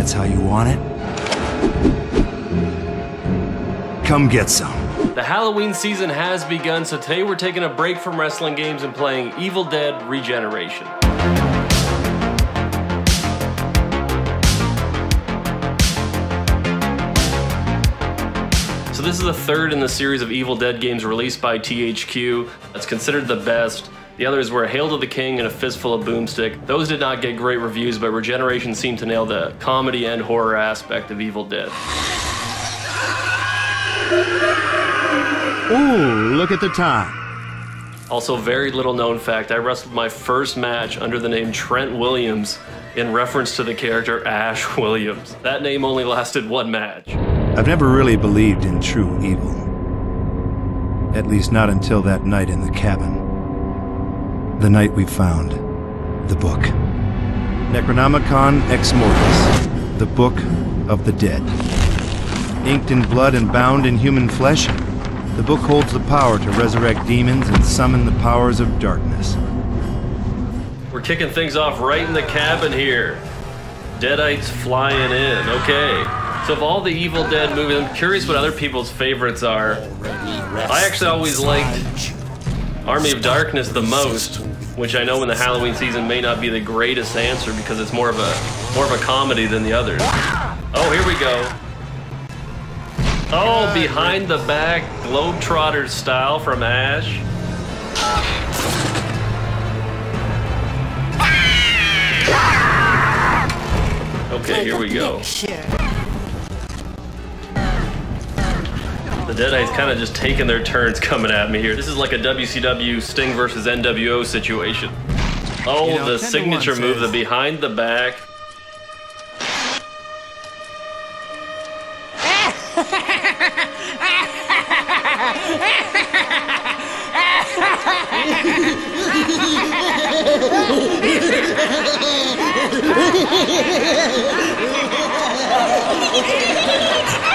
that's how you want it, come get some. The Halloween season has begun, so today we're taking a break from wrestling games and playing Evil Dead Regeneration. So this is the third in the series of Evil Dead games released by THQ. That's considered the best. The others were Hail to the King and A Fistful of Boomstick. Those did not get great reviews, but Regeneration seemed to nail the comedy and horror aspect of Evil Dead. Ooh, look at the time. Also, very little known fact, I wrestled my first match under the name Trent Williams in reference to the character Ash Williams. That name only lasted one match. I've never really believed in true evil. At least not until that night in the cabin. The night we found the book. Necronomicon Ex Mortis, the Book of the Dead. Inked in blood and bound in human flesh, the book holds the power to resurrect demons and summon the powers of darkness. We're kicking things off right in the cabin here. Deadites flying in. Okay. So of all the Evil Dead movies, I'm curious what other people's favorites are. I actually always liked Army of Darkness the most, which I know in the Halloween season may not be the greatest answer because it's more of a more of a comedy than the others. Oh, here we go. Oh, behind the back, Globetrotter style from Ash. Okay, here we go. The Deadites kind of just taking their turns coming at me here. This is like a WCW Sting versus NWO situation. Oh, You know, the signature 1 move, the behind the back.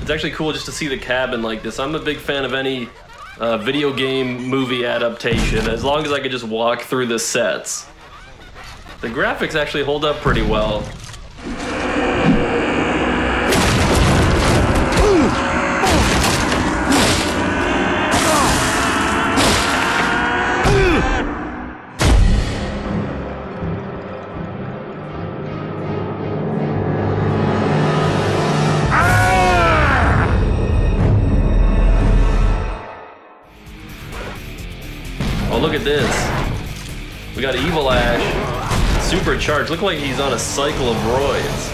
It's actually cool just to see the cabin like this. I'm a big fan of any uh, video game movie adaptation, as long as I could just walk through the sets. The graphics actually hold up pretty well. Supercharged. Look like he's on a cycle of roids.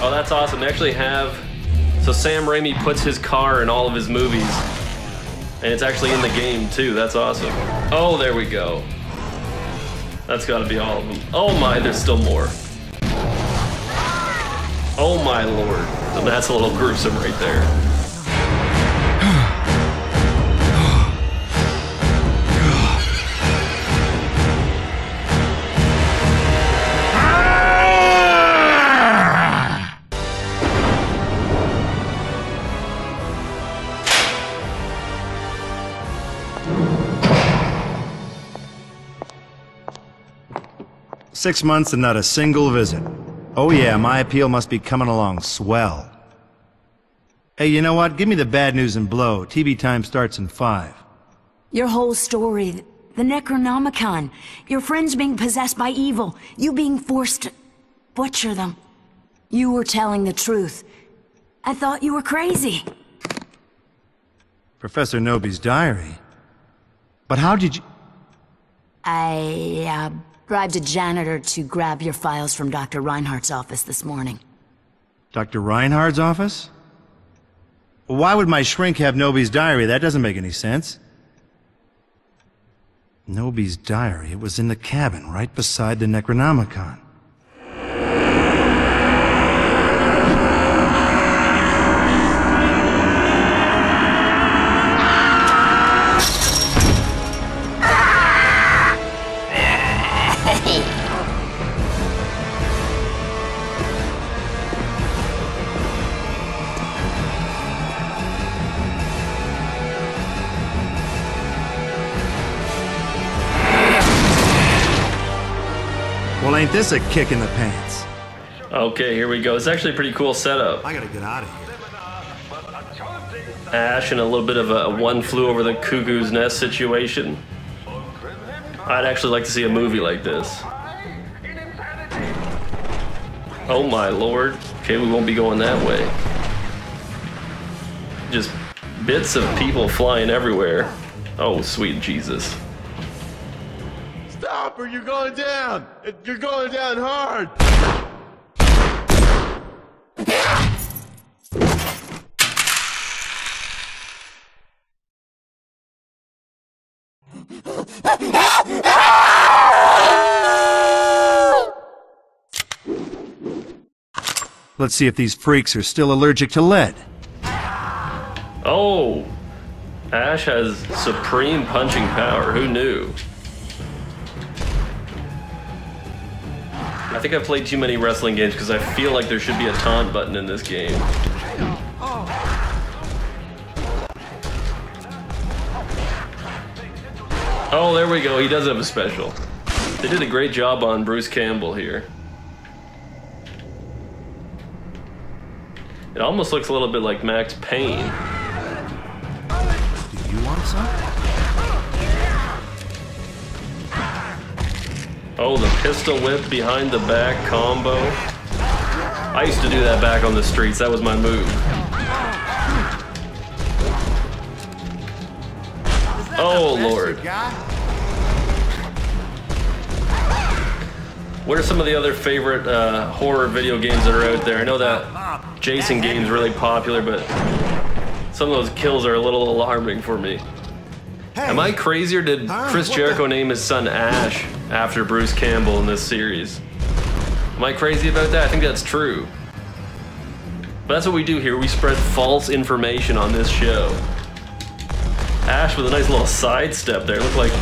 Oh, that's awesome. They actually have. So Sam Raimi puts his car in all of his movies, and it's actually in the game too. That's awesome. Oh, there we go. That's got to be all of them. Oh my, there's still more. Oh my lord. That's a little gruesome right there. Six months and not a single visit. Oh yeah, my appeal must be coming along swell. Hey, you know what? Give me the bad news and blow. TV time starts in five. Your whole story, the Necronomicon, your friends being possessed by evil, you being forced to butcher them. You were telling the truth. I thought you were crazy. Professor Knowby's diary. But how did you... I, uh, bribed a janitor to grab your files from Dr. Reinhardt's office this morning. Dr. Reinhardt's office? Why would my shrink have Knowby's diary? That doesn't make any sense. Knowby's diary. It was in the cabin, right beside the Necronomicon. This a kick in the pants? Okay, here we go. It's actually a pretty cool setup. I gotta get out of here. Ash and a little bit of a one flew over the cuckoo's nest situation. I'd actually like to see a movie like this. Oh my lord. Okay, we won't be going that way. Just bits of people flying everywhere. Oh, sweet Jesus. Stop or you're going down! You're going down hard! Let's see if these freaks are still allergic to lead. Oh! Ash has supreme punching power. Who knew? Think I've played too many wrestling games because I feel like there should be a taunt button in this game. Oh, there we go. He does have a special. They did a great job on Bruce Campbell here. It almost looks a little bit like Max Payne. Do you want some? Oh, the pistol whip behind the back combo. I used to do that back on the streets. That was my move. Oh, Lord. What are some of the other favorite uh, horror video games that are out there? I know that Jason game's really popular, but some of those kills are a little alarming for me. Am I crazy or did Chris Jericho name his son Ash after Bruce Campbell in this series? Am I crazy about that? I think that's true. But that's what we do here. We spread false information on this show. Ash with a nice little sidestep there. Looked like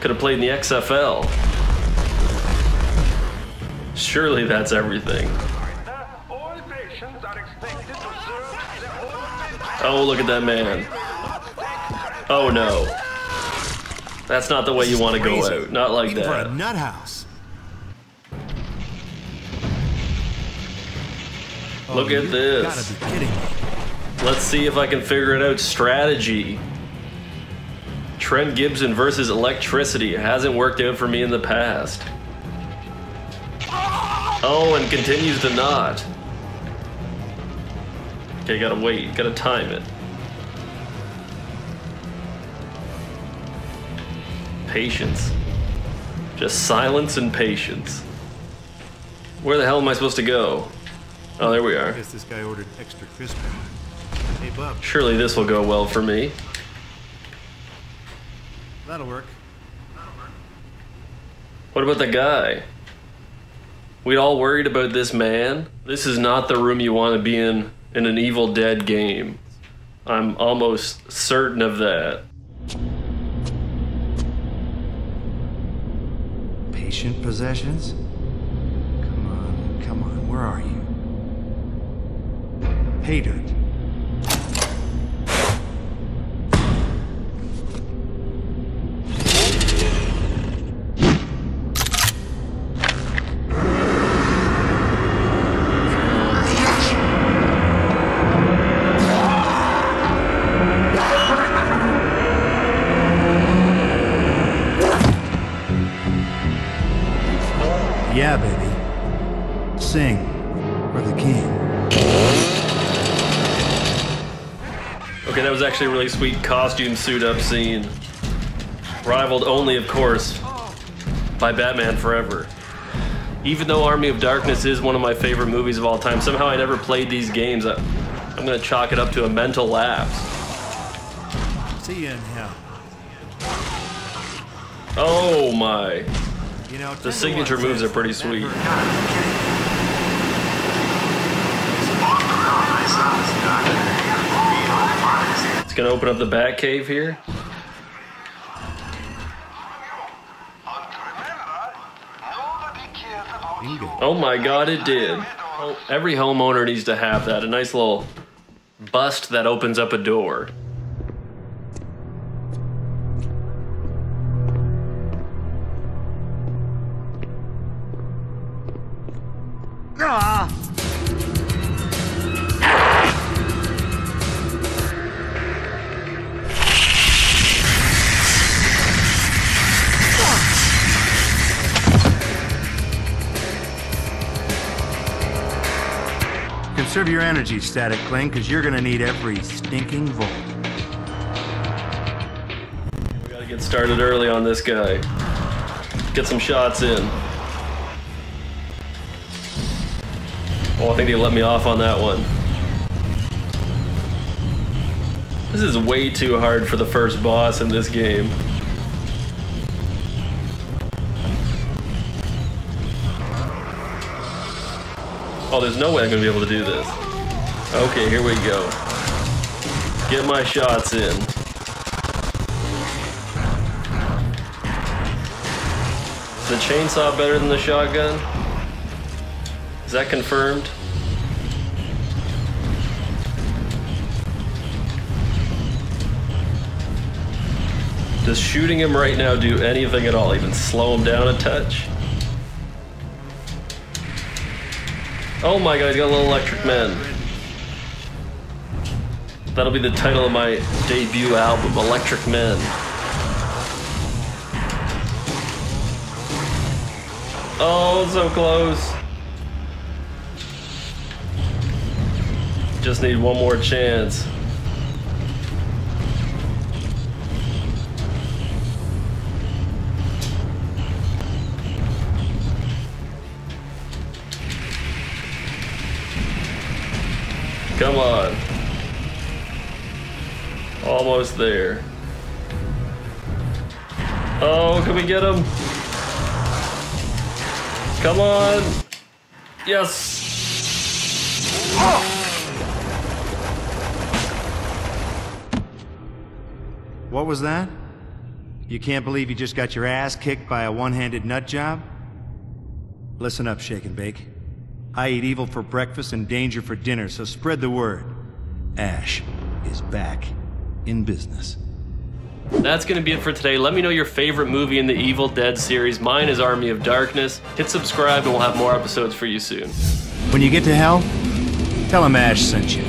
could have played in the XFL. Surely that's everything. Oh, look at that man. Oh no. That's not the way you want to go out. Not like For a that. nut house. Look oh, at this. Let's see if I can figure it out. Strategy. Trent Gibson versus electricity. It hasn't worked out for me in the past. Oh, and continues to not. Okay, gotta wait. Gotta time it. Patience. Just silence and patience. Where the hell am I supposed to go? Oh, there we are. I Guess this guy ordered extra crispy. Hey, Bub, Surely this will go well for me. that'll work. What about the guy? We all worried about this man? This is not the room you want to be in in an Evil Dead game. I'm almost certain of that. Patient possessions? Come on, come on, where are you? Pay dirt. Okay, that was actually a really sweet costume suit up scene. Rivaled only, of course, by Batman Forever. Even though Army of Darkness is one of my favorite movies of all time, somehow I never played these games. I, I'm gonna chalk it up to a mental lapse. See you in hell. Oh my. You know, The signature moves are pretty sweet. It's gonna open up the Bat Cave here. Oh my god, it did. Oh, every homeowner needs to have that. A nice little bust that opens up a door. Ah. Conserve your energy, Static Cling, because you're gonna need every stinking volt. We gotta get started early on this guy. Get some shots in. Oh, I think they let me off on that one. This is way too hard for the first boss in this game. Oh, there's no way I'm gonna be able to do this. Okay, here we go. Get my shots in. Is the chainsaw better than the shotgun? Is that confirmed? Does shooting him right now do anything at all? Even slow him down a touch? Oh my god, he's got a little electric man. That'll be the title of my debut album, Electric Men. Oh, so close. Just need one more chance. Come on. Almost there. Oh, can we get him? Come on. Yes. What was that? You can't believe you just got your ass kicked by a one-handed nut job? Listen up, Shake and Bake. I eat evil for breakfast and danger for dinner, so spread the word. Ash is back in business. That's going to be it for today. Let me know your favorite movie in the Evil Dead series. Mine is Army of Darkness. Hit subscribe and we'll have more episodes for you soon. When you get to hell, tell him Ash sent you.